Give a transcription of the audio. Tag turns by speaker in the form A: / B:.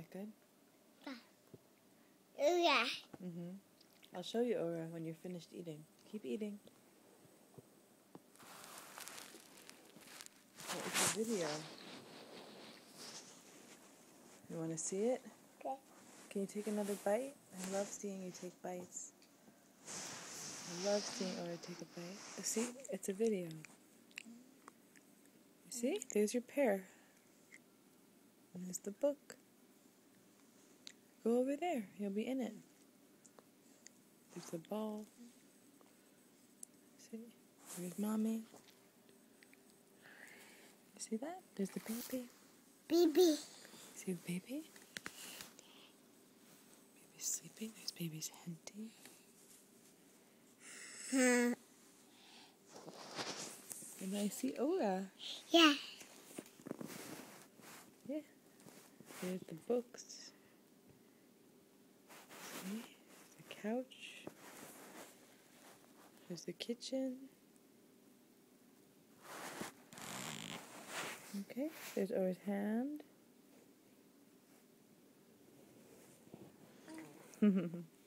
A: that good?
B: Yeah.
A: Mm-hmm. I'll show you, Orah, when you're finished eating. Keep eating. What is the video? You want to see it?
B: Okay.
A: Can you take another bite? I love seeing you take bites. I love seeing Orah take a bite. Uh, See, it's a video. See? There's your pear. And there's the book. Go over there. You'll be in it. There's the ball. See? There's mommy. You see that? There's the baby.
B: Baby.
A: See the baby? Baby's sleeping. There's baby's henty.
B: Hmm.
A: And I see Orah.
B: Yeah.
A: Yeah. There's the books. See? The couch. There's the kitchen. Okay, there's Orah's hand.